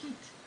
heat.